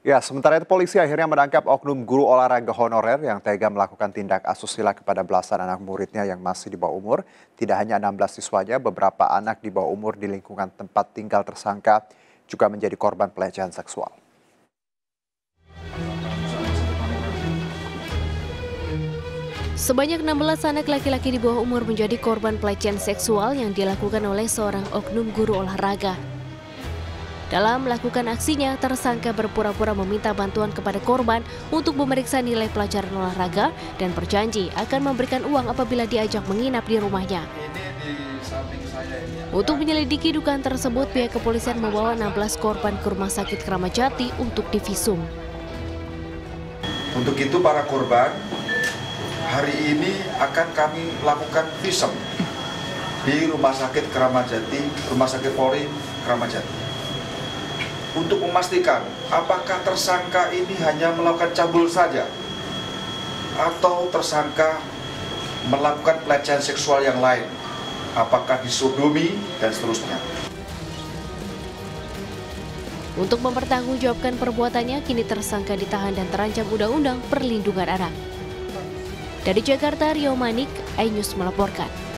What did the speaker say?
Ya, sementara itu polisi akhirnya menangkap oknum guru olahraga honorer yang tega melakukan tindak asusila kepada belasan anak muridnya yang masih di bawah umur. Tidak hanya 16 siswanya, beberapa anak di bawah umur di lingkungan tempat tinggal tersangka juga menjadi korban pelecehan seksual. Sebanyak 16 anak laki-laki di bawah umur menjadi korban pelecehan seksual yang dilakukan oleh seorang oknum guru olahraga. Dalam melakukan aksinya, tersangka berpura-pura meminta bantuan kepada korban untuk memeriksa nilai pelajaran olahraga dan berjanji akan memberikan uang apabila diajak menginap di rumahnya. Untuk menyelidiki dugaan tersebut, pihak kepolisian membawa 16 korban ke Rumah Sakit Kramajati untuk divisum. Untuk itu para korban, hari ini akan kami lakukan visum di Rumah Sakit Kramajati, Rumah Sakit Polri Kramajati untuk memastikan apakah tersangka ini hanya melakukan cabul saja atau tersangka melakukan pelecehan seksual yang lain, apakah disodomi dan seterusnya. Untuk mempertanggungjawabkan perbuatannya, kini tersangka ditahan dan terancam Undang-Undang Perlindungan Anak. Dari Jakarta, Rio Manik, iNews melaporkan.